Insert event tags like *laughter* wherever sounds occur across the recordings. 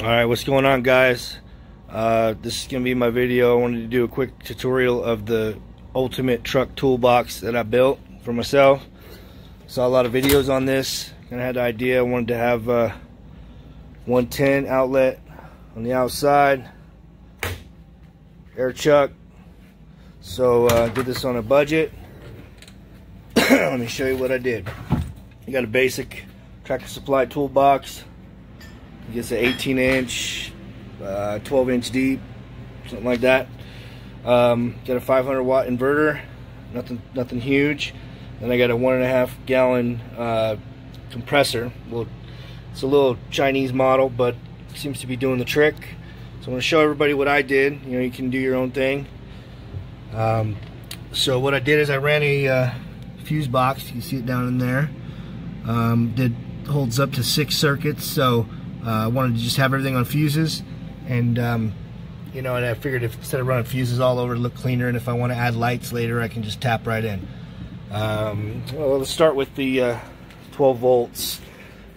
All right, what's going on, guys? Uh, this is to be my video. I wanted to do a quick tutorial of the ultimate truck toolbox that I built for myself. Saw a lot of videos on this. and I had the idea. I wanted to have a 110 outlet on the outside, air chuck. So uh, did this on a budget. *clears throat* Let me show you what I did. I got a basic tractor supply toolbox I guess an 18 inch, uh, 12 inch deep, something like that. Um, got a 500 watt inverter, nothing, nothing huge. Then I got a one and a half gallon uh, compressor. Well, it's a little Chinese model, but seems to be doing the trick. So I'm going to show everybody what I did. You know, you can do your own thing. Um, so what I did is I ran a uh, fuse box. You see it down in there. Um, did holds up to six circuits. So I uh, wanted to just have everything on fuses and um, you know and I figured if instead of running fuses all over to look cleaner and if I want to add lights later I can just tap right in. Um, well, let's start with the uh, 12 volts.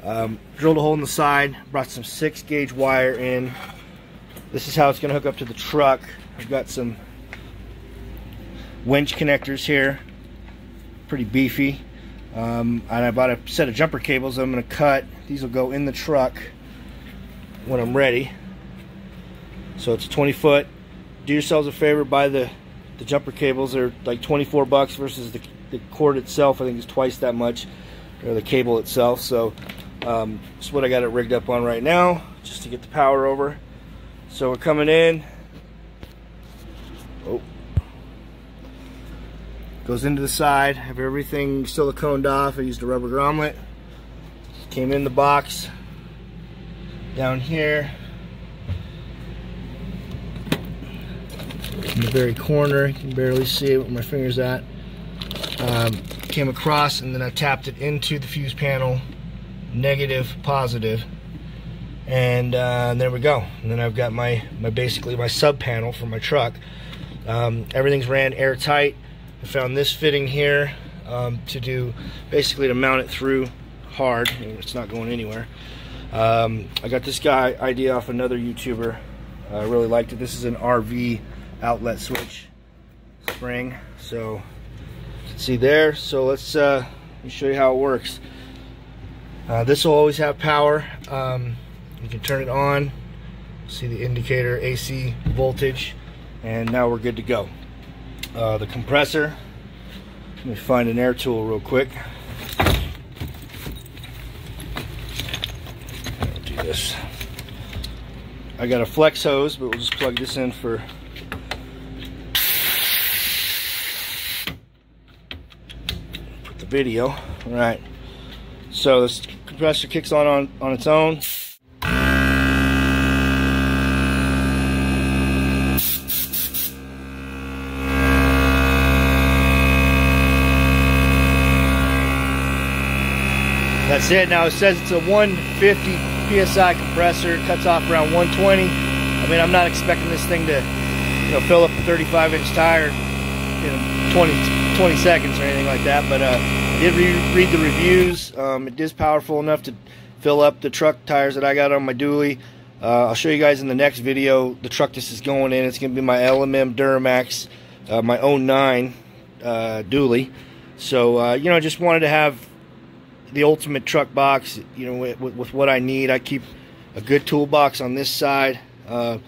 Um, drilled a hole in the side, brought some 6 gauge wire in. This is how it's going to hook up to the truck. I've got some winch connectors here, pretty beefy. Um, and I bought a set of jumper cables I'm going to cut. These will go in the truck when I'm ready. So it's 20 foot. Do yourselves a favor, buy the, the jumper cables. They're like 24 bucks versus the, the cord itself. I think is twice that much, or the cable itself. So um, that's what I got it rigged up on right now, just to get the power over. So we're coming in. Oh. Goes into the side. Have everything siliconed off. I used a rubber grommet. Came in the box down here. In the very corner you can barely see it where my fingers at. Um, came across and then I tapped it into the fuse panel negative positive. And, uh, and there we go. And then I've got my my basically my sub panel for my truck. Um, everything's ran airtight. I found this fitting here um, to do basically to mount it through hard. It's not going anywhere um, I got this guy idea off another YouTuber. I really liked it. This is an RV outlet switch spring. So see there. So let's uh, let me show you how it works. Uh, this will always have power. Um, you can turn it on. See the indicator AC voltage, and now we're good to go. Uh, the compressor. Let me find an air tool real quick. This. I got a flex hose, but we'll just plug this in for put the video. All right. So this compressor kicks on on, on its own. That's it. Now it says it's a 150 PSI compressor, cuts off around 120. I mean, I'm not expecting this thing to, you know, fill up a 35 inch tire in 20, 20 seconds or anything like that. But uh, I did re read the reviews. Um, it is powerful enough to fill up the truck tires that I got on my dually. Uh, I'll show you guys in the next video the truck this is going in. It's going to be my LMM Duramax, uh, my 09 uh, dually. So, uh, you know, I just wanted to have the ultimate truck box, you know, with, with, what I need. I keep a good toolbox on this side. Uh,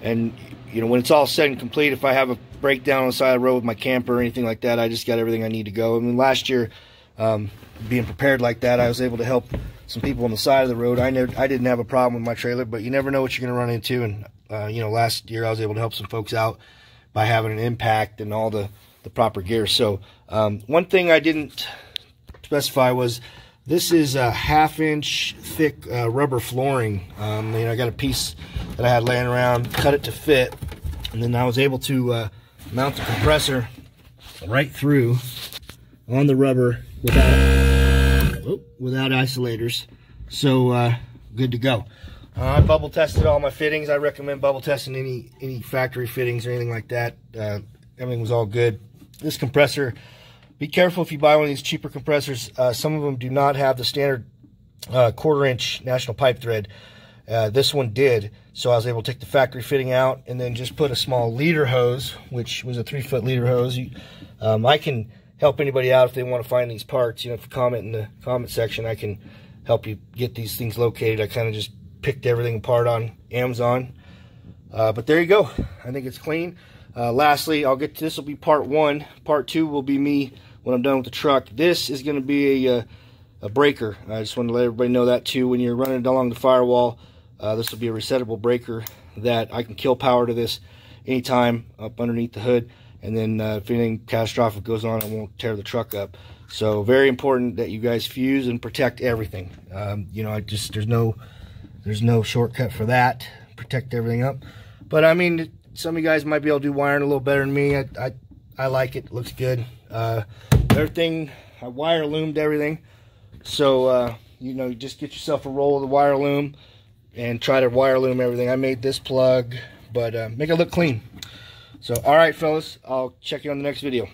and, you know, when it's all said and complete, if I have a breakdown on the side of the road with my camper or anything like that, I just got everything I need to go. I mean, last year, um, being prepared like that, I was able to help some people on the side of the road. I never, I didn't have a problem with my trailer, but you never know what you're going to run into. And, uh, you know, last year I was able to help some folks out by having an impact and all the, the proper gear. So, um, one thing I didn't specify was this is a half inch thick uh, rubber flooring. Um, you know, I got a piece that I had laying around, cut it to fit, and then I was able to uh, mount the compressor right through on the rubber without, oh, without isolators. So uh, good to go. Uh, I bubble tested all my fittings. I recommend bubble testing any any factory fittings or anything like that. Uh, everything was all good. This compressor be careful if you buy one of these cheaper compressors. Uh, some of them do not have the standard uh, quarter inch national pipe thread. Uh, this one did, so I was able to take the factory fitting out and then just put a small leader hose, which was a three foot leader hose. You, um, I can help anybody out if they want to find these parts. You know, if you comment in the comment section, I can help you get these things located. I kind of just picked everything apart on Amazon. Uh, but there you go. I think it's clean. Uh, lastly, I'll get to this will be part one. Part two will be me when I'm done with the truck. This is going to be a, uh, a breaker. I just want to let everybody know that too. When you're running it along the firewall, uh, this will be a resettable breaker that I can kill power to this anytime up underneath the hood. And then uh, if anything catastrophic goes on, it won't tear the truck up. So very important that you guys fuse and protect everything. Um, you know, I just there's no there's no shortcut for that. Protect everything up. But I mean, some of you guys might be able to do wiring a little better than me. I I, I like it. looks good. Uh, everything I wire loomed everything. So uh, you know, just get yourself a roll of the wire loom and try to wire loom everything. I made this plug, but uh, make it look clean. So, all right, fellas, I'll check you on the next video.